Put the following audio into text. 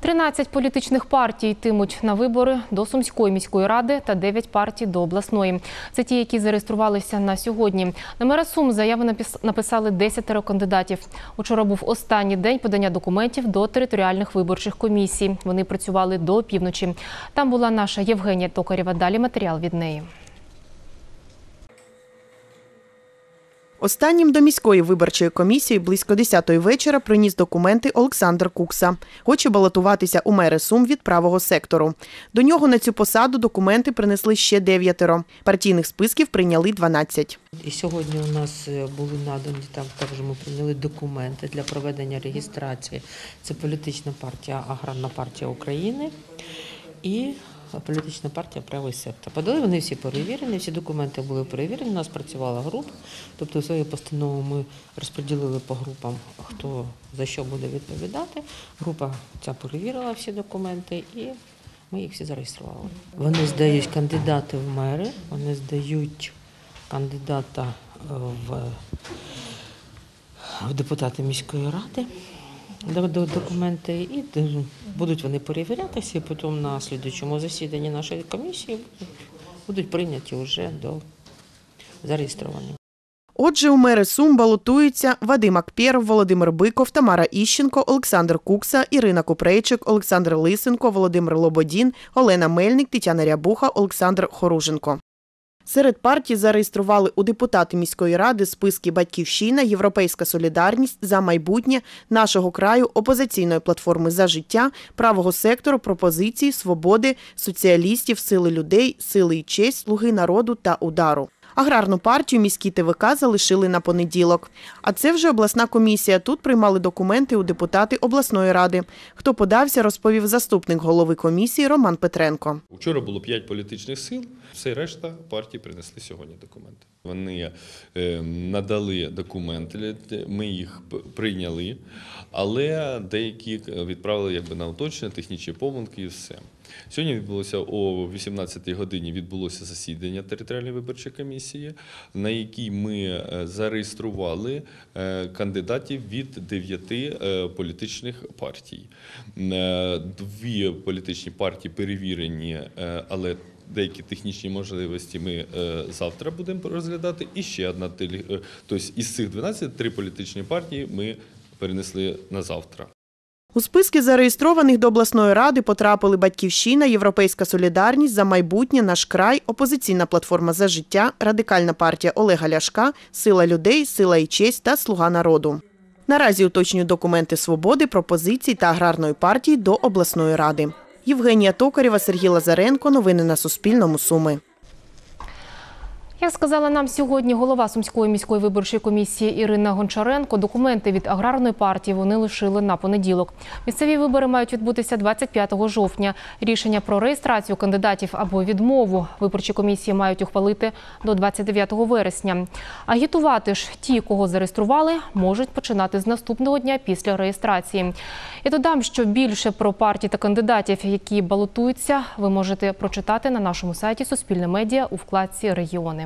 13 політичних партій йтимуть на вибори до Сумської міської ради та 9 партій до обласної. Це ті, які зареєструвалися на сьогодні. На мера Сум заяви напис- написали 10 кандидатів. Учора був останній день подання документів до територіальних виборчих комісій. Вони працювали до півночі. Там була наша Євгенія Токарєва. Далі матеріал від неї. Останнім до міської виборчої комісії близько 10-ї вечора приніс документи Олександр Кукса. Хоче балотуватися у мери Сум від правого сектору. До нього на цю посаду документи принесли ще дев'ятеро. Партійних списків прийняли 12. І сьогодні у нас е, були надані там також ми прийняли документи для проведення реєстрації. Це політична партія Аграрна партія України і політична партія Правий сектор. Подали вони всі перевірені, всі документи були перевірені. У нас працювала група. Тобто свою постанову ми розподілили по групам, хто за що буде відповідати. Група ця перевірила всі документи і ми їх всі зареєстрували. Вони здають кандидати в мери, вони здають кандидата е, в, в депутати міської ради документи, і будуть вони перевірятися, і потім на слідчому засіданні нашої комісії будуть, прийняті вже до зареєстровані. Отже, у мери Сум балотуються Вадим Акпєров, Володимир Биков, Тамара Іщенко, Олександр Кукса, Ірина Купрейчик, Олександр Лисенко, Володимир Лободін, Олена Мельник, Тетяна Рябуха, Олександр Хоруженко. Серед партій зареєстрували у депутати міської ради списки Батьківщина, Європейська солідарність за майбутнє нашого краю, опозиційної платформи за життя, правого сектору, пропозиції, свободи, соціалістів, сили людей, сили і честь, слуги народу та удару. Аграрну партію міські ТВК залишили на понеділок. А це вже обласна комісія. Тут приймали документи у депутати обласної ради. Хто подався, розповів заступник голови комісії Роман Петренко. Вчора було п'ять політичних сил, все решта партії принесли сьогодні документи. Вони е, надали документи, ми їх прийняли, але деякі е, відправили якби на уточнення, технічні помилки і все. Сьогодні відбулося о 18-й годині відбулося засідання територіальної виборчої комісії, на якій ми е, зареєстрували е, кандидатів від дев'яти е, політичних партій. Дві політичні партії перевірені, але деякі технічні можливості ми завтра будемо розглядати. І ще одна тобто із цих 12 три політичні партії ми перенесли на завтра. У списки зареєстрованих до обласної ради потрапили Батьківщина, Європейська солідарність за майбутнє, наш край, опозиційна платформа за життя, радикальна партія Олега Ляшка, Сила людей, Сила і честь та Слуга народу. Наразі уточнюють документи свободи, пропозицій та аграрної партії до обласної ради. Євгенія Токарєва, Сергій Лазаренко. Новини на Суспільному. Суми. Як сказала нам сьогодні голова Сумської міської виборчої комісії Ірина Гончаренко, документи від аграрної партії вони лишили на понеділок. Місцеві вибори мають відбутися 25 жовтня. Рішення про реєстрацію кандидатів або відмову виборчі комісії мають ухвалити до 29 вересня. Агітувати ж ті, кого зареєстрували, можуть починати з наступного дня після реєстрації. І додам, що більше про партії та кандидатів, які балотуються, ви можете прочитати на нашому сайті Суспільне медіа у вкладці регіони.